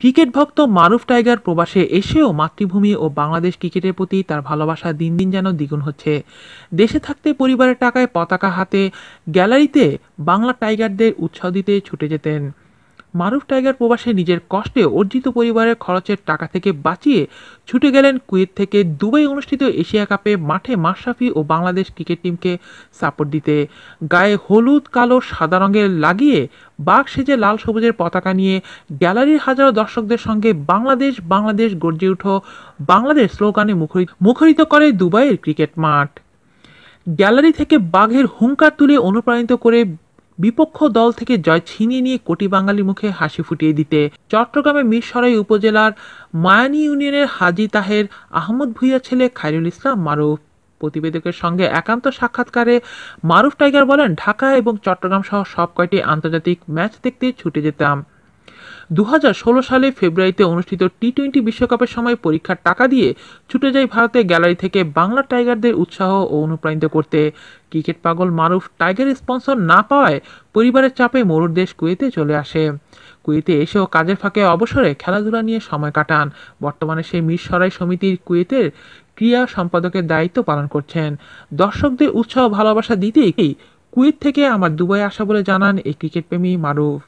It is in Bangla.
ক্রিকেট ভক্ত মারুফ টাইগার প্রবাসে এসেও মাতৃভূমি ও বাংলাদেশ ক্রিকেটের প্রতি তার ভালোবাসা দিন দিন যেন দ্বিগুণ হচ্ছে। দেশে থাকতে পরিবারের টাকায় পতাকা হাতে গ্যালারিতে বাংলা টাইগারদের উৎসাহ দিতে ছুটে যেতেন। মারুফ টাইগার প্রবাসে নিজের কষ্টে অর্জিত পরিবারের খরচের টাকা থেকে বাঁচিয়ে ছুটে গেলেন কুয়েত থেকে দুবাই অনুষ্ঠিত এশিয়া কাপে মাঠে মাশরাফি ও বাংলাদেশ ক্রিকেট টিমকে সাপোর্ট দিতে। গায়ে হলুদ, কালো, সাদা রঙের লাগিয়ে বাঘ সেজে লাল সবুজের পতাকা নিয়ে গ্যালারির হাজারো দর্শকদের সঙ্গে বাংলাদেশ বাংলাদেশ গর্জে উঠো, বাংলাদেশ স্লোগানে মুখরিত মুখরিত করে দুবাইয়ের ক্রিকেট মাঠ। গ্যালারি থেকে বাঘের হুঙ্কার তুলে অনুপ্রাণিত করে বিপক্ষ দল থেকে জয় ছিনিয়ে নিয়ে কোটি বাঙালি মুখে হাসি ফুটিয়ে দিতে চট্টগ্রামের মিরসরাই উপজেলার মায়ানী ইউনিয়নের হাজি তাহের আহমদ ভুইয়া ছেলে খায়রুল ইসলাম মারুফ। প্রতিবেদকের সঙ্গে একান্ত সাক্ষাৎকারে মারুফ টাইগার বলেন, ঢাকা এবং চট্টগ্রাম সহ সব কয়টি আন্তর্জাতিক ম্যাচ দেখতে ছুটে যেতাম। দু হাজার ষোলো সালে ফেব্রুয়ারিতে অনুষ্ঠিত টি টোয়েন্টি বিশ্বকাপের সময় পরীক্ষার টাকা দিয়ে ছুটে যায় ভারতের গ্যালারি থেকে বাংলা টাইগারদের উৎসাহ ও অনুপ্রাণিত করতে। ক্রিকেট পাগল মারুফ টাইগার স্পন্সর না পাওয়ায় পরিবারের চাপে মরুর দেশ কুয়েতে চলে আসে। কুয়েতে এসেও কাজের ফাঁকে অবসরে খেলাধুলা নিয়ে সময় কাটান। বর্তমানে সেই মিরসরাই সমিতির কুয়েতের ক্রিয়া সম্পাদকের দায়িত্ব পালন করছেন। দর্শকদের উৎসাহ ভালোবাসা দিতেই কুয়েত থেকে আমার দুবাই আসা বলে জানান এই ক্রিকেট প্রেমী মারুফ।